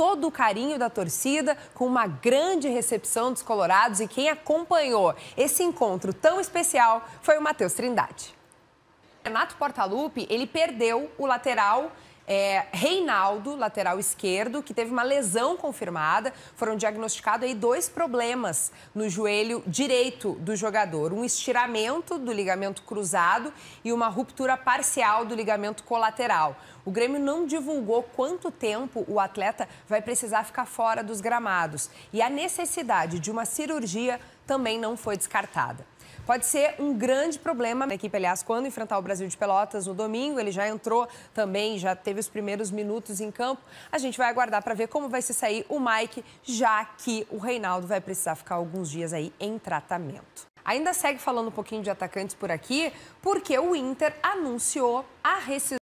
todo o carinho da torcida, com uma grande recepção dos colorados e quem acompanhou esse encontro tão especial foi o Matheus Trindade. Renato Portaluppi, ele perdeu o lateral é, Reinaldo, lateral esquerdo, que teve uma lesão confirmada. Foram diagnosticados aí dois problemas no joelho direito do jogador: um estiramento do ligamento cruzado e uma ruptura parcial do ligamento colateral. O Grêmio não divulgou quanto tempo o atleta vai precisar ficar fora dos gramados. E a necessidade de uma cirurgia também não foi descartada pode ser um grande problema. A equipe, aliás, quando enfrentar o Brasil de Pelotas no domingo, ele já entrou também, já teve os primeiros minutos em campo. A gente vai aguardar para ver como vai se sair o Mike, já que o Reinaldo vai precisar ficar alguns dias aí em tratamento. Ainda segue falando um pouquinho de atacantes por aqui, porque o Inter anunciou a rescisão